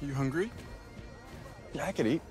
You hungry? Yeah, I could eat.